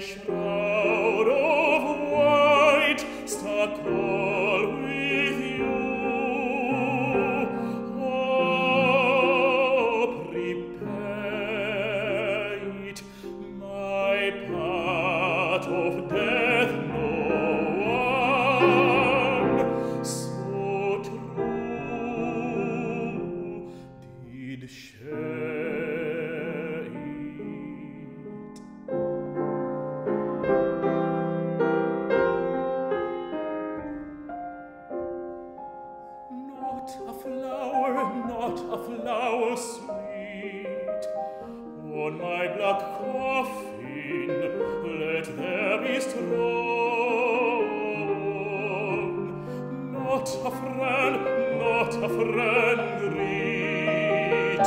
Spanish. a flower, not a flower sweet. On my black coffin let there be strewn, not a friend, not a friend greet.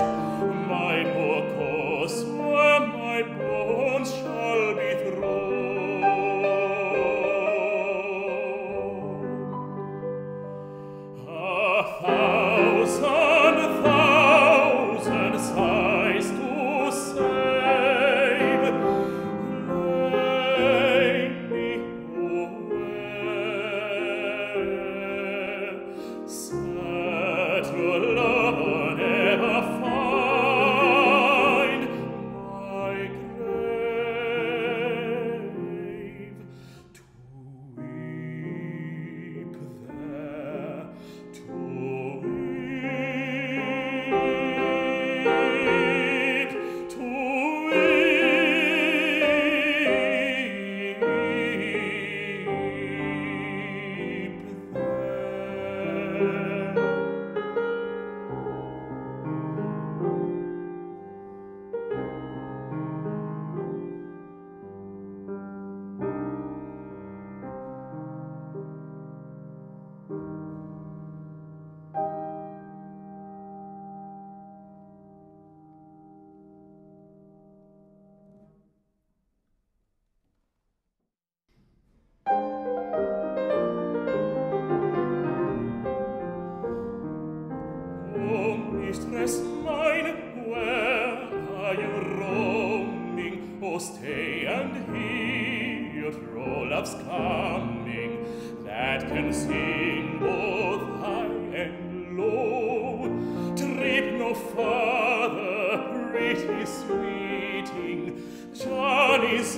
My poor corse, where my bones shall love's coming that can sing both high and low. Trip no further, pretty sweeting, Johnny's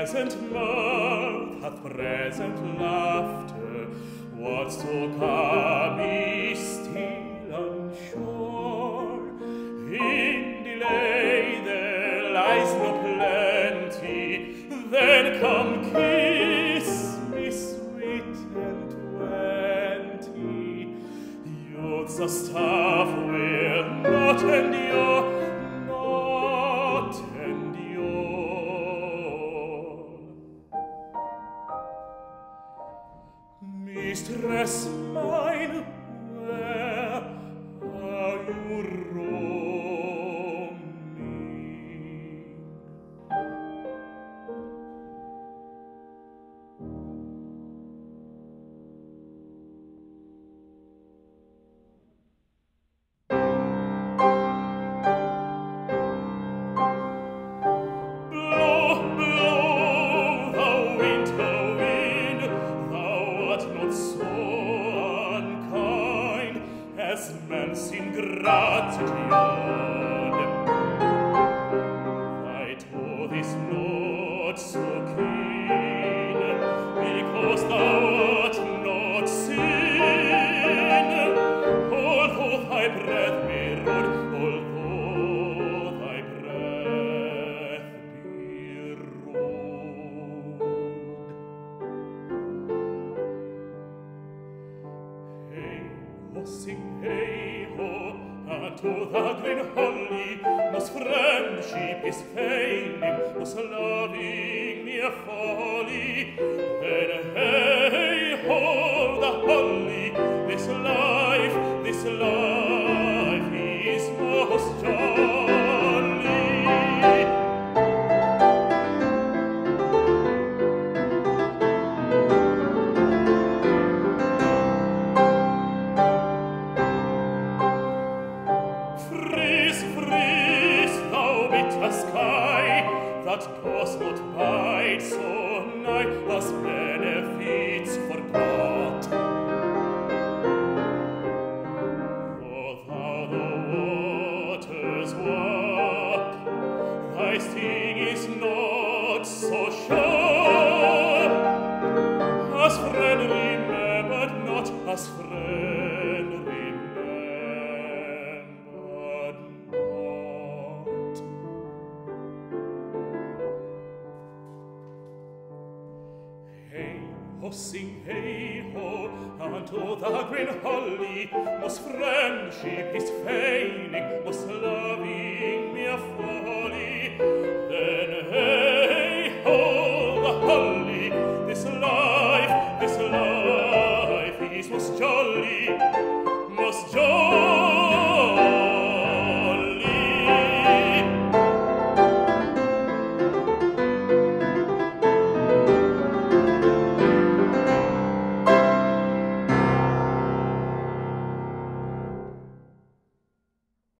present mirth, hath present laughter, what so calm is still on. In delay there lies no plenty, then come ist Ress mein ratio. passing heimo, and to that green holly, nos friendship is failing, nos loving mere folly, then hey Oh, sing hey ho, unto the green holly, most friendship is feigning, most loving me afar.